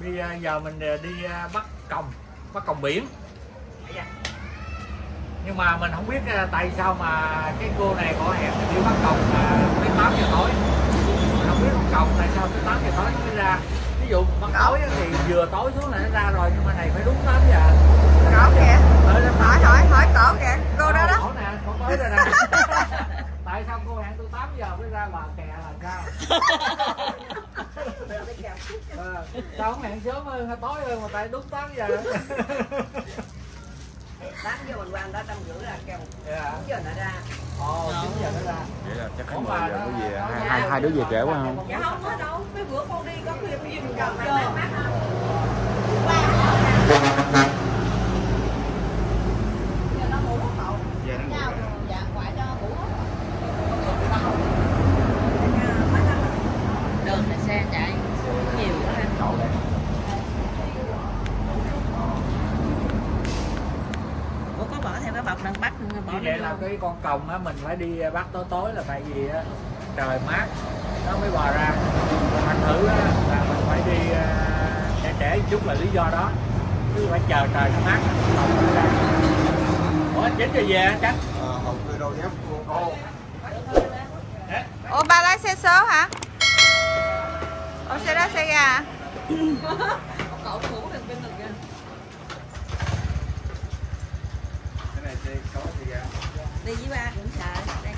bây à, giờ mình à, đi à, bắt còng bắt còng biển nhưng mà mình không biết tại sao mà cái cô này có hẹn đi bắt còng tới 8 giờ tối mình không biết con còng tại sao tới 8 giờ tối nó mới ra ví dụ bắt tối á thì vừa tối xuống là nó ra rồi nhưng mà này phải đúng 8 giờ Cổ kìa. Ờ, nó Hỏi hỏi hỏi cổ kìa. Cô đó đó. Cổ nè, cổ tới rồi nè. Tại sao cô hẹn tôi 8 giờ mới ra bà kè là sao? Ờ, sao không hẹn sớm hơn hay tối hơn mà tại đúng 8 giờ. Tám giờ mình qua đó trăm rưỡi là kêu. Dạ. Chín giờ nó ra. Ồ, 9 giờ nó ra. vậy là chắc 10 mà giờ nó- mới về hai, hai, hai đứa về trễ quá không Dạ không có đâu. Mấy bữa con đi có khi cái gì mình cầm vô. Giờ nó ngủ hậu. Dạ, nó ngủ rồi. Dạ ngoại cho ngủ Đường là xe chạy nhiều quá ha. Ủa có bỏ theo cái bọc đang bắt bỏ đi vậy là cái con còng á mình phải đi bắt tối tối là tại vì á, trời mát nó mới bò ra. Thành thử á, là mình phải đi à, trễ trễ một chút là lý do đó. Chứ phải chờ trời nó mát còng nó mới ra. Ủa chín giờ về anh Tránh? Hồng cơ đâu dép Ồ. Ủa ba lái xe số hả? Ủa xe đó xe gà hả? Cậu ngủ đừng bên đừng kìa. cái này thì có thì ra Đi với ba cũng sợ. Đây.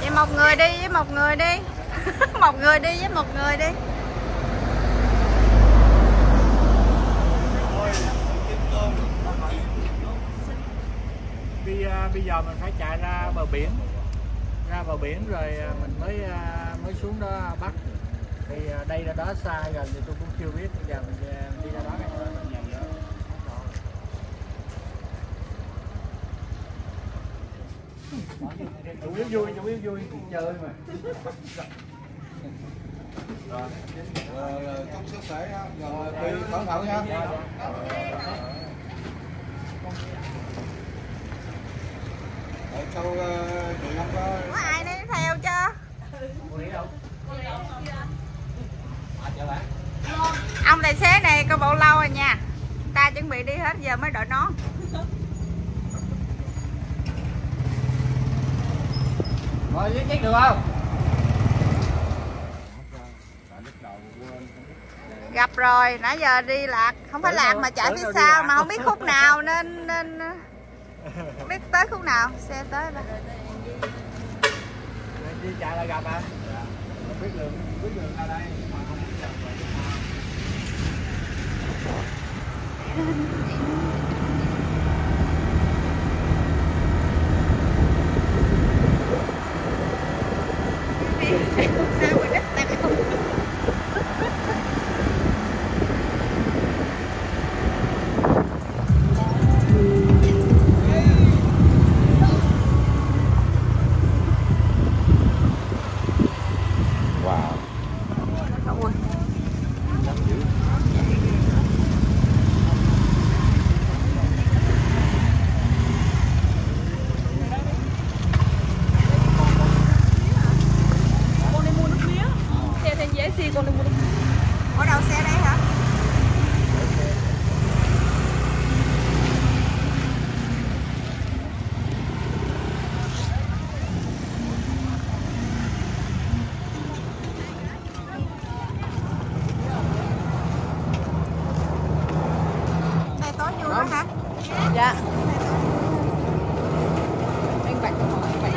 Vậy một người đi với một người đi. Một người đi với một người đi. Bây, à, bây giờ mình phải chạy ra bờ biển. Ra bờ biển rồi à, mình mới à, mới xuống đó bắt. Thì đây là đó xa gần thì tôi cũng chưa biết. Bây giờ mình đi ra đó chủ yếu vui chủ yếu vui. Chơi mà. Rồi chúc sức khỏe nha rồi đi cẩn thận nha. Rồi sau ờ, chị không có Có ai đi theo cho Cô nghĩ đâu bạn Ông tài xế này có bộ lâu rồi nha. Ta chuẩn bị đi hết giờ mới đội nón rồi giấy chết được không? Gặp rồi, nãy giờ đi lạc. Không phải lạc mà chạy phía sau. Mà không biết khúc nào nên nên Không biết tới khúc nào Xe tới Rồi. Đi chạy là gặp à? Không biết đường biết đường ra đây. Mà không biết đường về chỗ nào. Sao mà đất ta không wow Ôi, Con đi mua nước mía. Xe thêm giấy xi con đi mua nước mía. Ở đâu xe đây hả? Đây tối vui quá hả? Dạ. Anh Bạch có hỏi Bạch.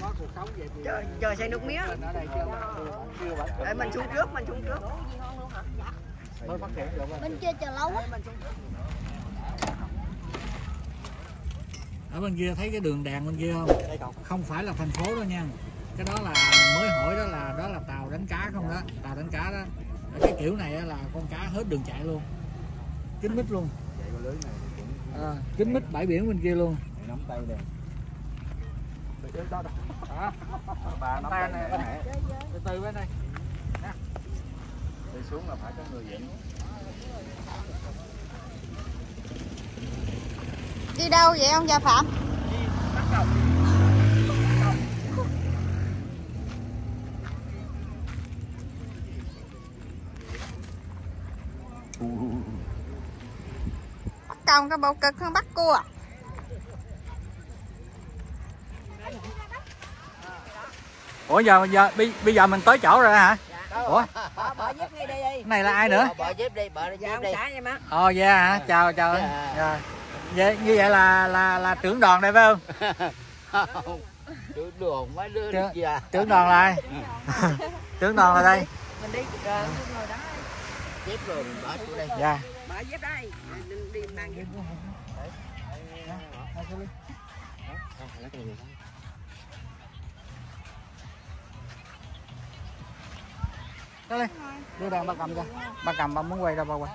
có cuộc sống vậy thì Xe nước mía. Để mình xuống trước, mình xuống trước. mới phát được. Bên kia chờ lâu quá. Ở bên kia thấy cái đường đèn bên kia không? Không phải là thành phố đâu nha. Cái đó là mới hỏi đó là đó là tàu đánh cá không đó? Tàu đánh cá đó. Cái kiểu này á là con cá hết đường chạy luôn. Kín mít luôn. Này à, kín mít bãi biển bên kia luôn. Nắm tay đây đó bà nắm tay này từ từ bên đây đi xuống là phải có người dẫn đi đâu vậy ông Gia Phạm? Bắt đầu bắt còng cái bầu cực hơn bắt cua. Ủa giờ giờ bây, bây giờ mình tới chỗ rồi hả ủa bỏ bỏ dép ngay đây đi cái này là ai nữa bỏ dép đi bỏ Dạ, dép ông đi xã em á. ồ dạ hả chào chào Dạ. dạ. vậy như vậy là là là trưởng đoàn đây phải không Trưởng đường mấy đứa đi Trưởng- kìa trưởng đoàn là ai trưởng đoàn là đây Mình đi ngồi đó. dép rồi mình bỏ xuống đây dạ Bỏ dép đây. Đi mang dép. Đó lên. Đưa đàn ba cầm cho ba cầm ba muốn quay đâu ba quay.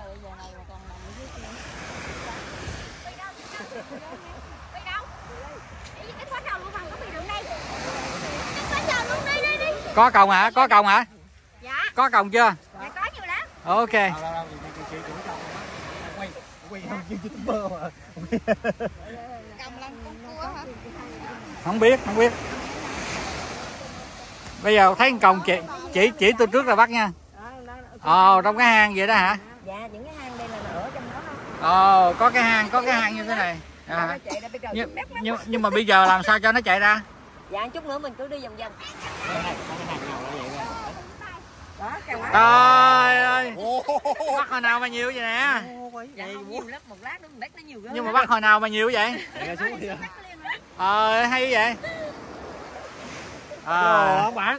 Có còng hả? Có còng hả? Dạ. Có còng chưa? Dạ có nhiều lắm. Ok. Không biết không biết. Bây giờ thấy con còng chỉ chỉ chỉ tôi trước là bắt nha. Ồ trong cái hang vậy đó hả? Dạ, những cái hang đây là nó ở trong đó. Không? ồ có cái hang có cái hang như thế này. À. Nhưng, nhưng, nhưng mà bây giờ làm sao cho nó chạy ra? Dạ, chút nữa mình cứ đi vòng vòng. Trời ơi. Bắt hồi nào mà nhiều vậy nè? Dạ, không nhiều lắm, một lát nữa mình bắt nó nhiều gớm. nhưng mà bắt hồi nào mà nhiều vậy? Ờ hay vậy. À. bạn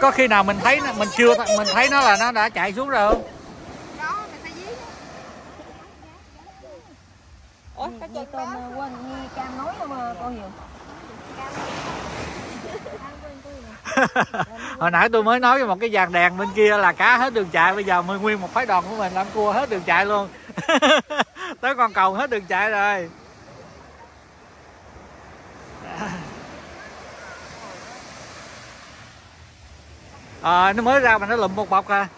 có khi nào mình thấy nó- mình chưa mình thấy nó là nó đã chạy xuống rồi không? Đó người ta dí Ủa, cái chị tôm quên nghe cam nói mà con hiểu. hồi nãy tôi mới nói với một cái dàn đèn bên kia là cá hết đường chạy bây giờ mới nguyên một phái đoàn của mình làm cua hết đường chạy luôn. Tới con cầu hết đường chạy rồi à, nó mới ra mà nó lụm một bọc à.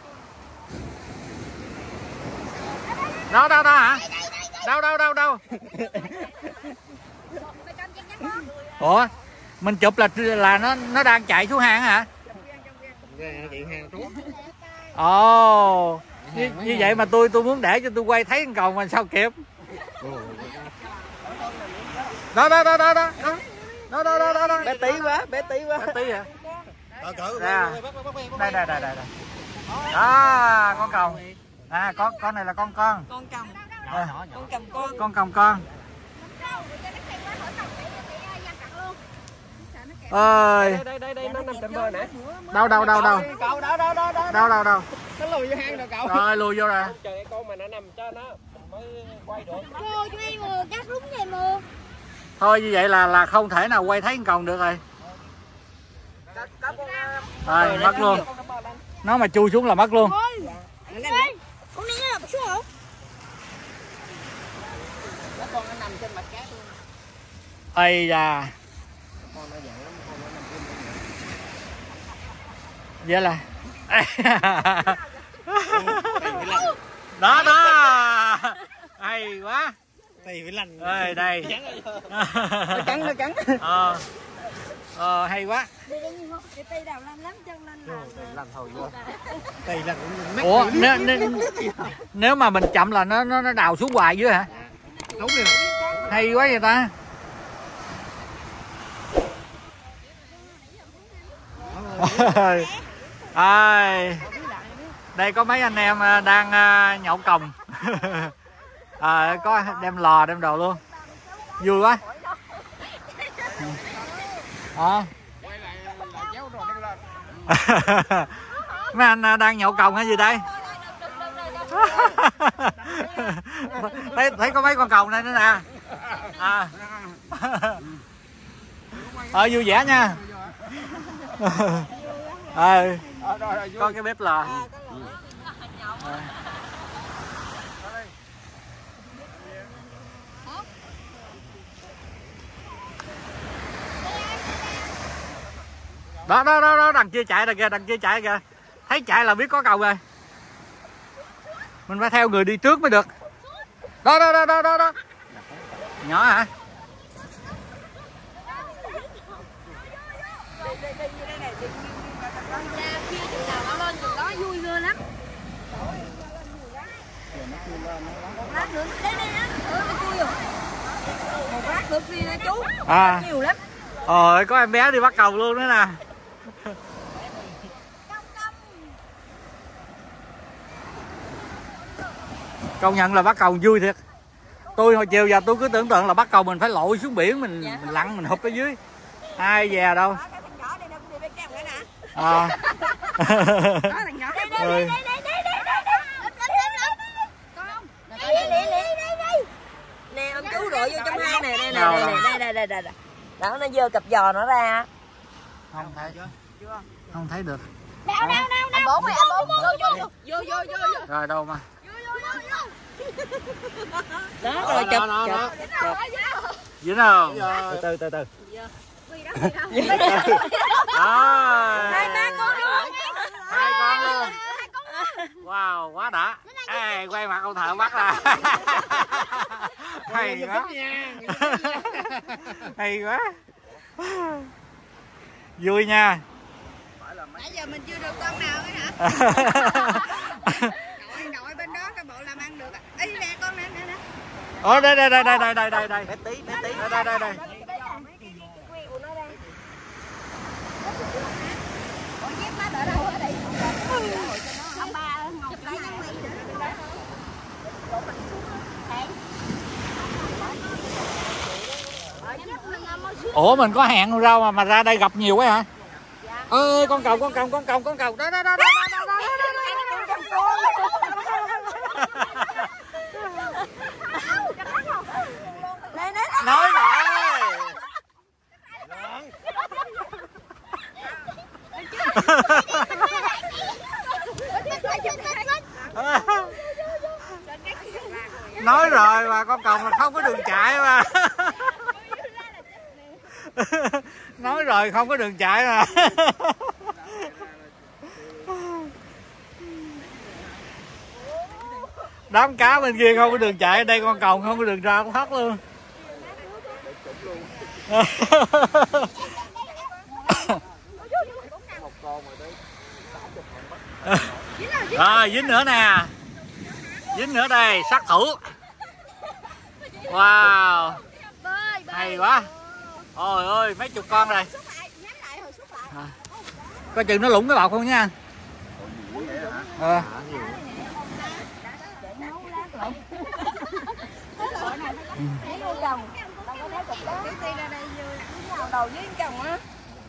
Đâu đâu đâu hả? Đâu đâu đâu đâu? Ủa mình chụp là là nó nó đang chạy xuống hang hả? Ồ như, như vậy mà tôi tôi muốn để cho tôi quay thấy con cầu mà sao kịp? Đó đó đó đó đó. Đó đó đó đó đó. Bé tí quá, bé tí quá. Bé tí hả đây đây đây đây đây đó. Con cầu à con con này là con con. Con cầm, à, con cầm con. con còng con. Ơi Đây đây đây nó nằm trên bờ nè. đâu đâu đâu đâu? Đó đó đó. đâu đâu đâu Nó lùi vô hang rồi cậu. rồi lùi vô rồi. Chờ cái con mà nó nằm cho nó mới quay được. cô chú em mưa chắc đúng vậy mưa thôi như vậy là là không thể nào quay thấy con còng được rồi rồi mất luôn. nó mà chui xuống là mất luôn. Con đi nha xuống không nó con nó nằm trên mặt cát luôn. ây da. Con nó dạng lắm, con nó nằm trên vậy là đó đó. Hay quá. Tì phải lành. Ơi đây. Nó cắn nó cắn. ờ ờ hay quá. Đi không tay lắm lắm chân lên là lành thôi vô tì lành cũng ủa nếu, nếu, nếu mà mình chậm là nó nó nó đào xuống hoài dưới hả? Đúng rồi. Hay quá vậy ta. Ai. Đây có mấy anh em à, đang à, nhậu còng à, có đem lò đem đồ luôn. Vui quá à. mấy anh à, đang nhậu còng hay gì đây? Thấy thấy có mấy con còng đây nữa nè. À. Ờ vui vẻ nha. Ờ. ờ có cái bếp lò. Đó đó đó đó đằng kia chạy rồi kìa đằng kia chạy kìa thấy chạy là biết có cầu rồi mình phải theo người đi trước mới được đó đó đó đó đó, đó. nhỏ hả à Nhiều lắm. Ờ có em bé đi bắt cầu luôn nữa nè công nhận là bắt cầu vui thiệt tôi hồi chiều giờ tôi cứ tưởng tượng là bắt cầu mình phải lội xuống biển mình, mình lặn mình hụp ở dưới ai về đâu Có cái thằng nhỏ đây đâu đi nữa nè. à. Nè ông chú đội vô trong hang nè, đây nè, đây nè, đây đây đây. Đó nó dơ cặp giò nó ra. không thấy không thấy được Nào nào nào nào. Vô. Vô vô vô vô. rồi đâu mà Đó rồi chụp chụp. dính không từ từ từ từ đó Hai ba con luôn. hai con luôn. Wow quá đã. Ê, quay mặt ông thợ bắt ra hay quá. hay quá. Vui nha. Nãy giờ mình chưa được con nào hết hả? Nội nội bên đó cái bộ làm ăn được. Ý nè con nè nè nè. Ở đây đây đây đây đây đây đây đây Bé tí, bé tí. đây đây đây Ủa mình có hẹn đâu mà mà ra đây gặp nhiều quá hả ơi con cầu con cầu con cầu con cầu đó đó đó đó đó, đó, đó, đó, Đây đây đó. nói rồi nói rồi mà con cầu mà không có đường chạy mà rồi không có đường chạy mà đám cá bên kia không có đường chạy đây con cầu không có đường ra cũng thoát luôn. Rồi dính nữa nè. Dính nữa đây sát thủ. Wow. Hay quá. Ôi ơi mấy chục con rồi. À. coi chừng nó lủng cái bọc không nha ờ Đầu với chồng á.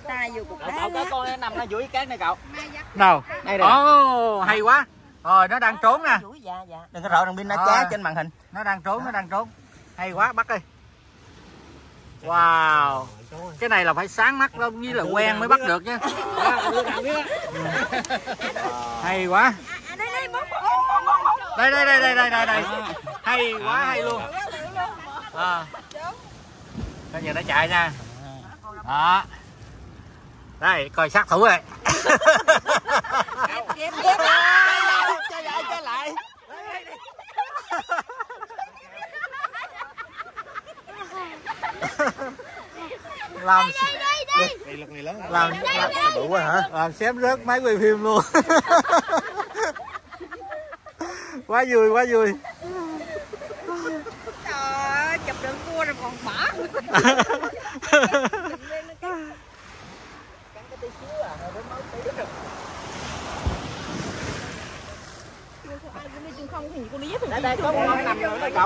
Ta vừa cục đá Cậu con nó nằm nó dưới cái này cậu. đâu Đây rồi. ồ hay quá rồi nó đang trốn nè dạ dạ. Đừng có rọi đằng pin nó À. chá trên màn hình. nó đang trốn nó đang trốn hay quá bắt đi wow. Cái này là phải sáng mắt lắm với là quen mới bắt được nha. Hay quá. Đây đây đây đây đây đây đây. Hay quá hay luôn. À. bây giờ nó chạy nha. Đó. Đây coi sát thủ rồi. Chơi lại, chơi lại. Làm Đây lực này lớn. làm làm đủ quá hả? Làm xém rớt máy quay phim luôn. Quá vui quá vui. Trời ơi, chụp được cua rồi còn bỏ.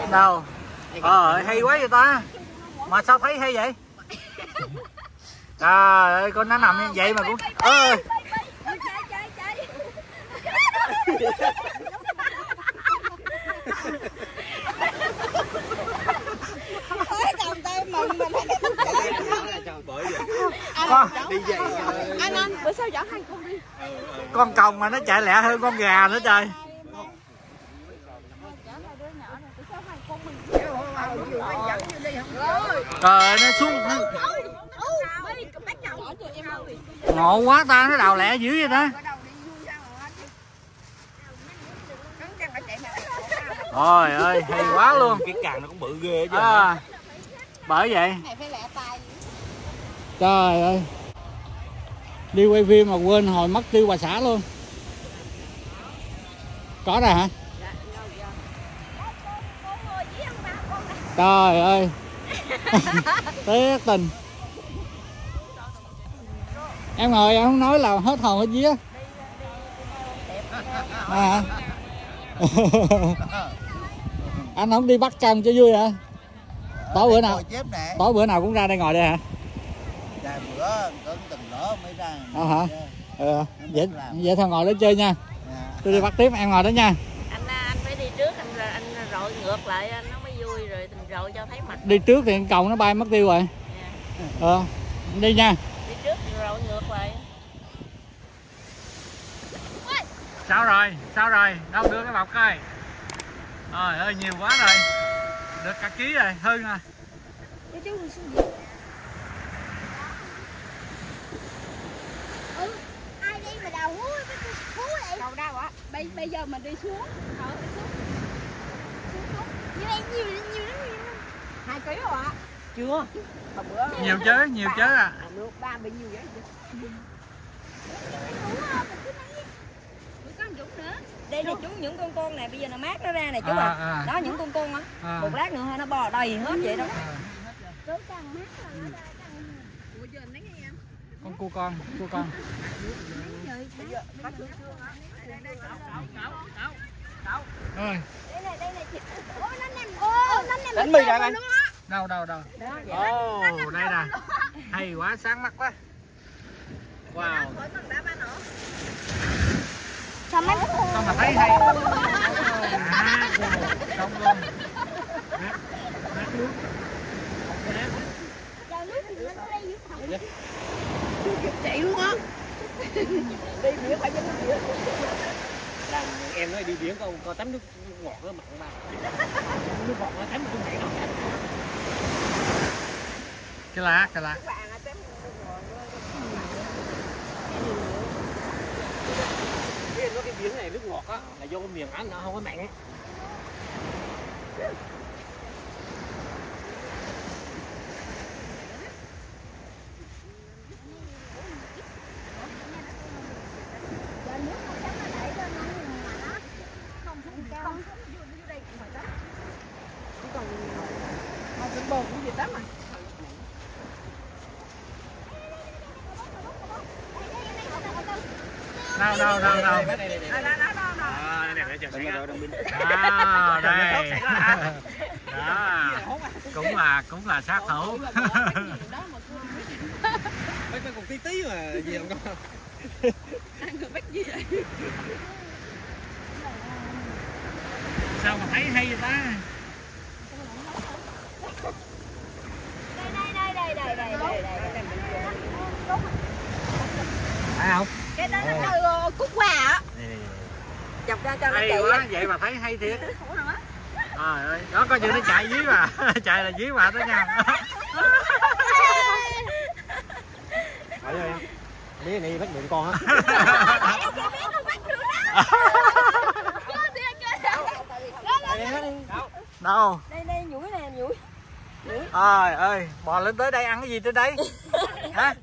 Đâu? Ờ hay quá vậy ta mà sao thấy hay vậy? Trời ơi con nó nằm như vậy mà cũng ơi con đi về Anh anh, bữa sau dẫn hai con đi. Con còng mà nó chạy lẹ hơn con gà nữa trời trời ơi, nó xuống ngộ quá ta nó đào lẹ dữ vậy ta. Trời ơi hay quá luôn. cái càng nó cũng bự ghê chứ. À, bởi vậy. Này phải lẹ tay. Trời ơi. Đi quay phim mà quên hồi mất tiêu bà xã luôn. Có rồi hả? Trời ơi tiếc tình. Em ngồi em không nói là hết hồn hết vía. À. anh không đi bắt cam cho vui hả? Tối bữa nào tối bữa nào cũng ra đây ngồi đây hả? Vài bữa có từng lỡ mới ra. Ờ hả? ờ vậy vậy thôi ngồi đó chơi nha. Dạ. tôi đi bắt tiếp em ngồi đó nha. Anh anh phải đi trước anh anh rọi ngược lại anh rồi rọi cho thấy mặt đi trước thì cầu nó bay mất tiêu rồi. Ờ đi nha. Đi trước rọi ngược lại. Sao rồi? Sao rồi? Đâu đưa cái bọc coi. Trời ơi nhiều quá rồi. Được cả ký rồi hơn rồi. Ừ ai đi mà đào hú hú vậy? Đầu đau ạ? Bây, bây giờ mình đi xuống. Ờ, đi xuống. Như đây nhiều nhiều lắm nhiều lắm Hai ký rồi ạ. Chưa? Hồi bữa nhiều chứ nhiều chứ à. Bữa ba bị nhiều vậy? Đây là chú những con con này bây giờ nó mát nó ra này chú À, à, à. đó những con con á. À. một lát nữa nó bò đầy hết vậy đó. Con cu con cu con ơi đây này đây này chị ô nó nằm ô nó nằm Đánh mì rồi bạn. đâu đâu đâu. Ồ đây nè. hay quá sáng mắt quá. Wow. sao mấy sao mà thấy hay? À xong luôn. Mát, mát nước chào nước thì nó đây dưới phòng Chạy luôn á. Đi biển phải cho nó Làm em nói đi biển con con tắm nước ngọt nó mặn ba nước ngọt nó tắm không mặn đâu cái lá cái lá. Cái nó cái biển này nước ngọt á là do miền ăn nó không có mặn ra cho nó hay chạy quá vậy. mà thấy hay thiệt. Trời ơi đó coi chừng nó chạy dưới mà chạy là dưới mà đó nha. Hỏi ơi Lý này bắt miệng con á. Đâu? Đây đây nhủi nè nhủi. Trời ơi bò lên tới đây ăn cái gì tới đây? Hả?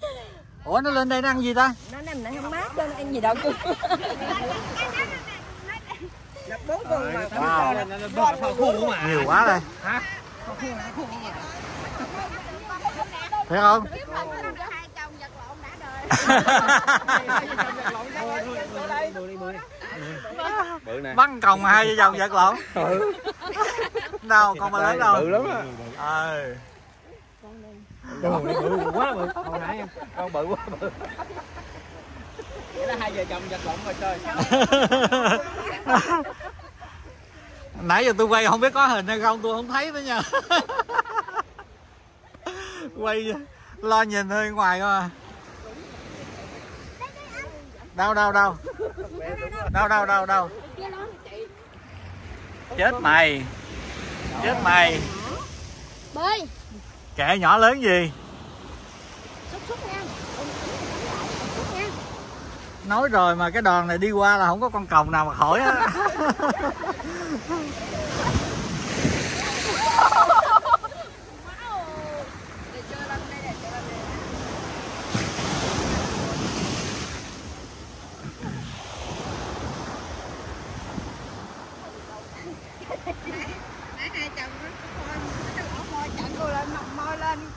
Ủa nó lên đây nó ăn gì ta? Nó nằm này không mát cho nó ăn gì đâu Bốn con mà wow Con nó khu mà nhiều quá đây Hả? thấy không Hai bắn còng mà hai vợ chồng vật lộn đâu, con mà lớn đâu Bự lắm á ờ Con bự quá bự. Hồi nãy con bự quá bự. Là hai vợ chồng vật lộn rồi chơi nãy giờ tôi quay không biết có hình hay không tôi không thấy nữa nha. Quay lo nhìn hơi ngoài thôi à. đâu đâu đâu đâu đâu đâu đâu chết mày. Chết mày. Bơi kẻ nhỏ lớn gì? Nói rồi mà cái đoàn này đi qua là không có con còng nào mà khỏi á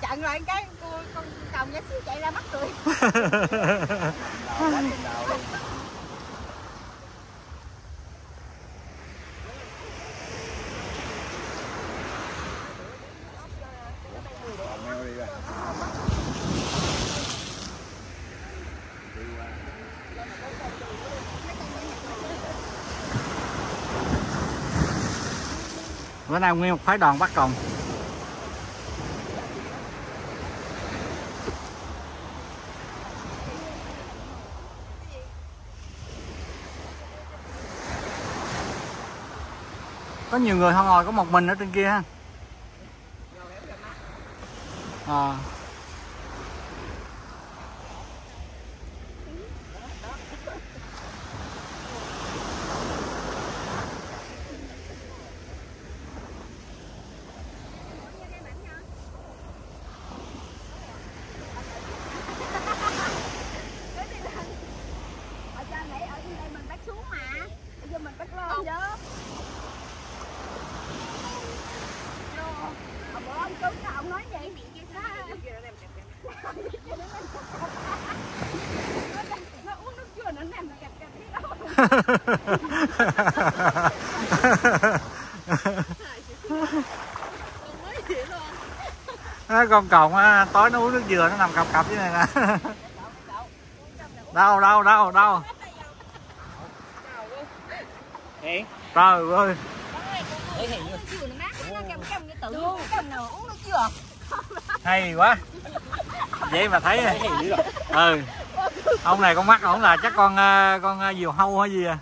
chặn lại cái cô con chồng giá xíu chạy ra bắt tôi bữa nay nguyên một phái đoàn bắt còng có nhiều người không ngồi, có một mình ở trên kia ha à. ở trên này ở trên đây mình bắt xuống mà bây giờ mình bắt lên chứ Hồi bữa ông cứng đó, ông nói gì? Đó. Nó uống nước dừa nó nằm cặp cặp đi đâu Đó, con còng á, tối nó uống nước dừa nó nằm cặp cặp như này nè đâu đâu đâu đâu Hiện. trời ơi Thấy hiện chưa? chua nó mát nó cầm cầm như tự nhiên cầm nào uống nước chua hay quá. Vậy mà thấy ừ. Ông này con mắt ổng là chắc con ờ, con ờ, diều hâu hay gì à?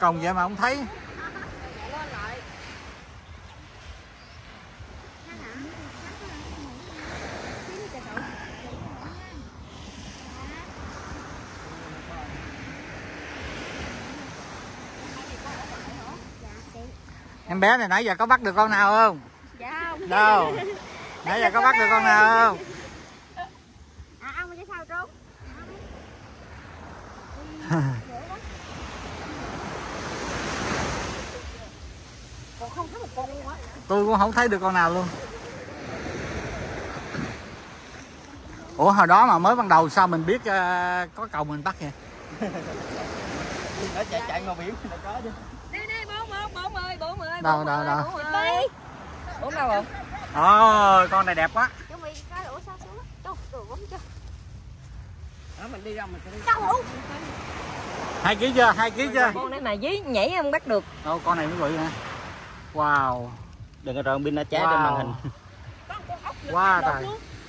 Còn vậy mà không thấy. Em bé này nãy giờ có bắt được con nào không? Dạ không. Đâu? Nãy giờ có bắt được con nào không? À ông chứ sao trốn còn không thấy một con luôn á. Tôi cũng không thấy được con nào luôn. Ủa hồi đó mà mới ban đầu sao mình biết ờ, có cầu mình bắt kìa? Nó chạy chạy ngoài biển là có chứ. đây đây bốn bốn bốn mươi bốn mươi đâu đâu đâu. Bốn đâu rồi? ôi con này đẹp quá. Chuẩn bị cái lỗ sao xuống đâu rồi bấm chưa? Đó mình đi ra mình sẽ đi. đâu lỗ hai ký chưa? Hai ký chưa? con này mà dí nhảy không bắt được. Đâu con này mới bự nè wow. Đừng có rợn pin nó cháy Wow. trên màn hình. quá trời.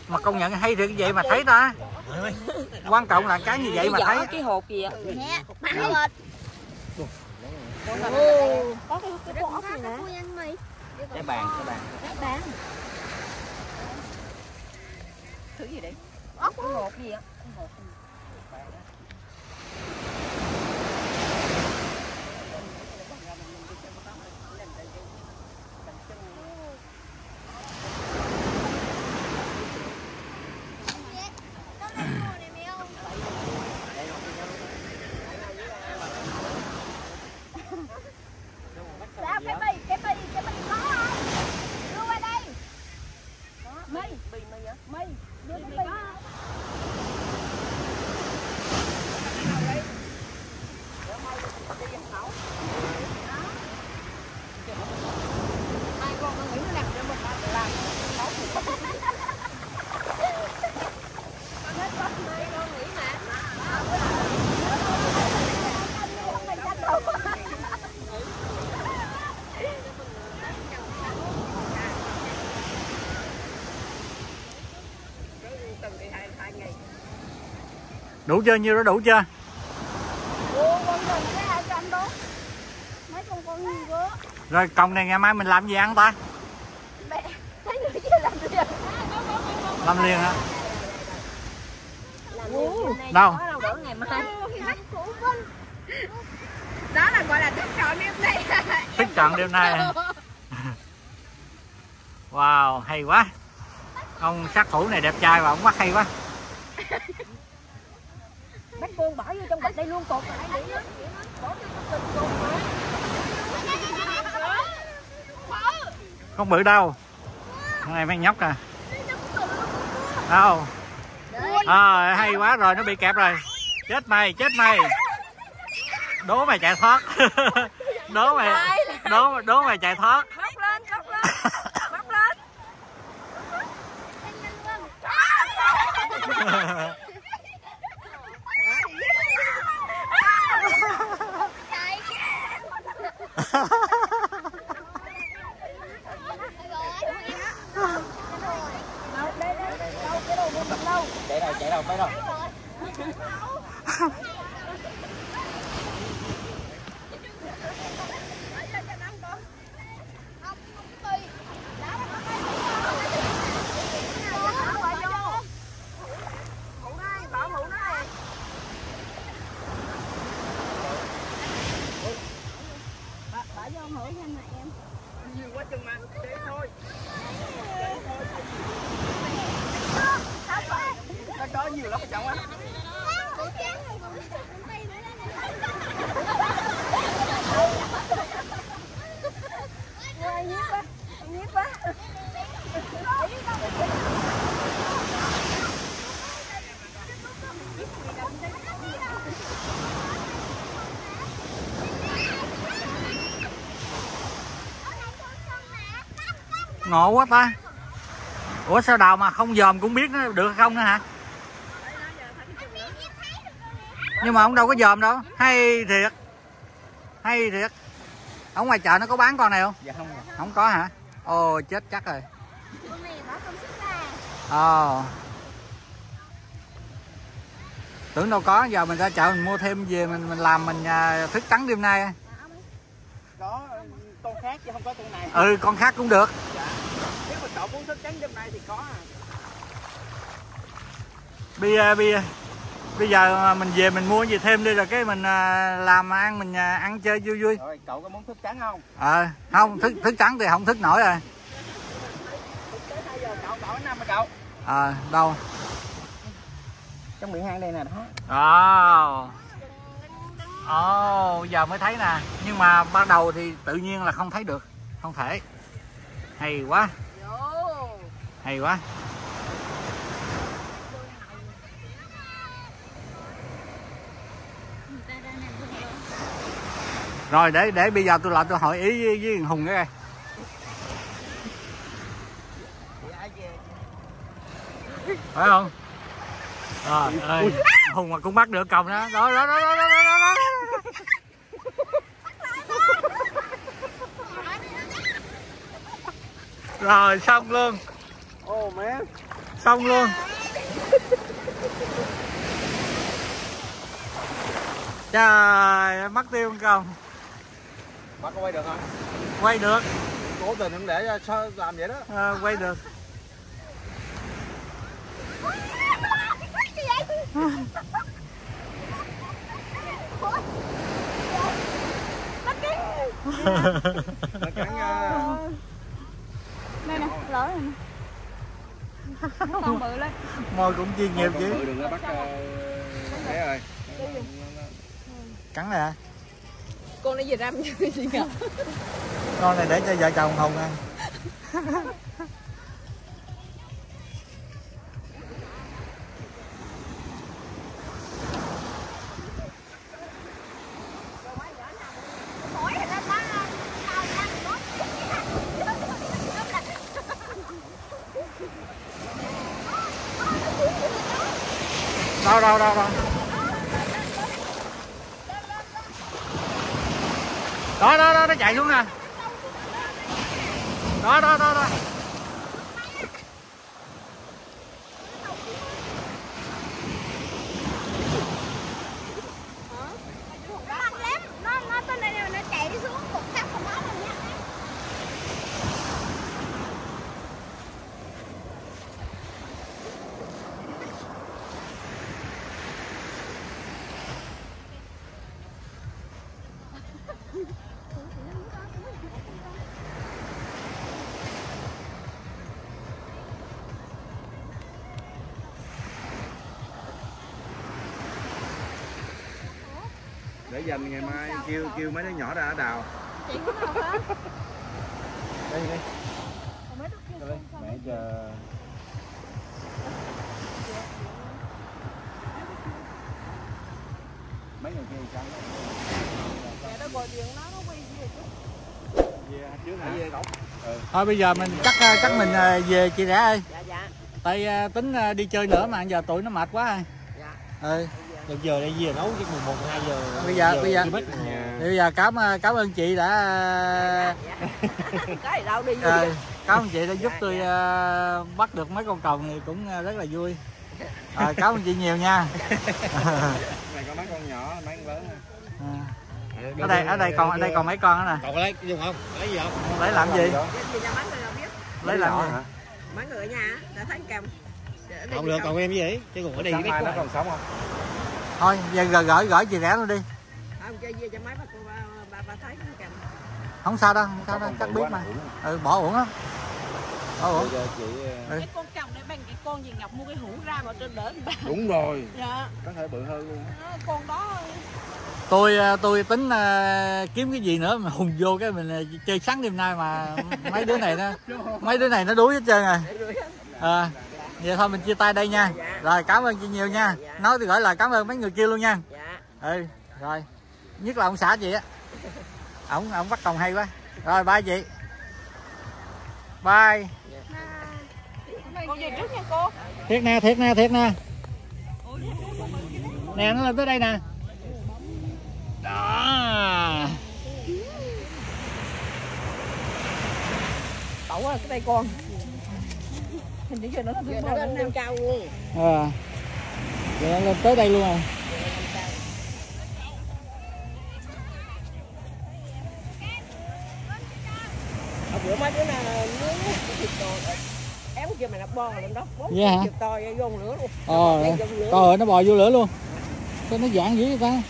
mà công nhận hay thì vậy mà thấy ta. Quan trọng là cái như vậy mà thấy? cái hột gì lên có cái cái con ốc này nè? Cái bàn, cái bàn. các bạn thứ gì đấy ốc. Cái hột gì ạ sao cái bì cái bì cái bì có không đưa qua đây mi bì mì á mi đưa cái bì có không hai con nó nghĩ nó làm cho mình làm làm đủ chưa? Nhiêu đó đủ chưa? Ủa, con rừng cái hai trăm đó. Mấy con con gì đó. rồi còng này ngày mai mình làm gì ăn ta? Mẹ, thấy làm liền. Hả? Đâu? ngày đó là gọi là thức chọn đêm nay. Thức chọn đêm nay. Wow hay quá ông sát thủ này đẹp trai và ông mắt hay quá. Mấy con bỏ vô trong bịch đây luôn cột lại đi. Con bự đâu. Con này mấy nhóc à. Đâu? À, hay quá rồi nó bị kẹp rồi. Chết mày chết mày. Đố mày chạy thoát. Đố mày đố đố mày chạy thoát Khóc lên, khóc lên. Khóc lên. Đâu, đây, đây. Đâu, cái đồ của mình đâu. chạy đâu chạy đâu phải đâu đó nhiều lắm chồng á Ôi, nhiếp quá. Nhiếp quá. Ngộ quá ta. Ủa sao đào mà không dòm cũng biết nó được hay không nữa hả? Nhưng mà ông đâu có dòm đâu. Hay thiệt. Hay thiệt. Ở ngoài chợ nó có bán con này không? Dạ không không có hả? Ồ chết chắc rồi. Ờ. Tưởng đâu có. Giờ mình ra chợ mình mua thêm về mình mình làm mình à, thức trắng đêm nay. Có con khác chứ không có con này. Ừ con khác cũng được. Mà cậu muốn thức trắng đêm nay thì có à. Bây giờ bây giờ mình về mình mua gì thêm đi rồi cái mình à, làm ăn mình à, ăn chơi vui vui. Rồi cậu có muốn thức trắng không? Ờ không thức thức trắng thì không thức nổi rồi. Cậu cậu năm mà cậu ờ đâu? Trong miệng hang đây nè đó. Ồ ồ giờ mới thấy nè. Nhưng mà ban đầu thì tự nhiên là không thấy được. Không thể. Hay quá hay quá. Rồi để để bây giờ tôi lại tôi hỏi ý với, với hùng cái coi. Phải không? Trời ơi. hùng mà cũng bắt được còng đó. Đó đó đó đó đó đó, đó, đó. rồi xong luôn ô mẹ xong luôn trời mất tiêu con còng Bắt có quay được không? quay được Cố tình không để cho sao làm vậy đó. ờ, quay được Nó cắn nha. Đây nè, lỡ rồi nè. Con bự lên. môi cũng chuyên nghiệp chứ đừng có bắt ờ, thế rồi. cắn này hả con nó về răm chị ngọc con này để cho vợ chồng hùng ăn đâu đâu đâu đâu đó đó đó nó chạy xuống nè đó đó đó đó để dành ngày mai kêu kêu mấy đứa nhỏ ra đào. Chị có nào hết đây đi Còn mấy đứa kia đây mẹ chờ. mấy người kia sao mẹ nó gọi điện nó nó quay về về cổng. Thôi bây giờ mình chắc chắc mình ờ, về chị rẻ ơi. Dạ dạ. Tại ờ, tính ờ, đi chơi nữa mà giờ tụi nó mệt quá rồi. Dạ. Ừ Được giờ đây về nấu chứ 11 2 giờ. Bây giờ- bây giờ- chưa biết. thì bây giờ cảm ờ, cảm ơn chị đã cái gì đâu đi. vui ờ, cảm ơn chị đã giúp tôi ờ, bắt được mấy con còng này cũng rất là vui. Rồi, cảm ơn chị nhiều nha. Này có mấy con nhỏ mấy con lớn À. ở đây ở đây còn ở đây còn mấy con nữa nè. Còn có lấy dùng không? Lấy gì không? lấy làm gì? Lấy làm gì? mấy người ở nhà đã thấy cầm Còn được còn em gì? Chứ còn ở đây biết nó còn sống không thôi giờ gửi gửi gửi chị rẻ luôn đi. Không cho về cho mấy bà cô ba, ba, ba thấy nó cầm không sao đâu không sao đâu chắc biết mà. ừ bỏ uổng lắm. Bỏ uổng. Chị ờ, cái con chồng này bằng cái con gì ngọc mua cái hũ ra mà trên đỡ đúng rồi. Dạ. Có thể bự hơn luôn. Nó con đó. Tôi ờ, tôi tính ờ, kiếm cái gì nữa mà hùng vô cái mình ờ, chơi sáng đêm nay mà mấy đứa này nó mấy đứa này nó đuối hết trơn rồi. À, vậy thôi mình chia tay đây nha. Rồi cảm ơn chị nhiều nha. Nói tôi gửi lời cảm ơn mấy người kia luôn nha. Dạ. Ừ rồi. Nhất là ông xã chị á. Ổng ổng bắt còng hay quá. Rồi bye chị. Bye. Con về trước nha cô thiệt nè thiệt nè thiệt nè. Nè nó lên tới đây nè. Đó. Là cái tay con hình như giờ nó là giờ nó lên cao luôn. À vậy nó lên tới đây luôn rồi. Hồi bữa mấy đứa nào nướng cái thịt đồ ém kia mày nó bo lên đó bốn Dạ hả? chục to vô lửa luôn. Ờ nó bò vô lửa luôn. Sao nó dạng dữ vậy ta.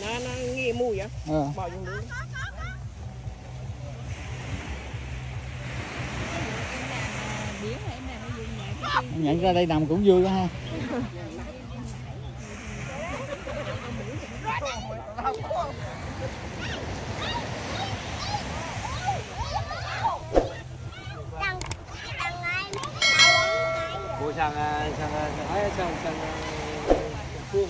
Nó nó nghe mùi vậy. Ờ. Bò vô lửa biển này em làm cái gì nhà cái nhận ra đây nằm cũng vui quá ha Mua sang sang sang sang sang sang phương.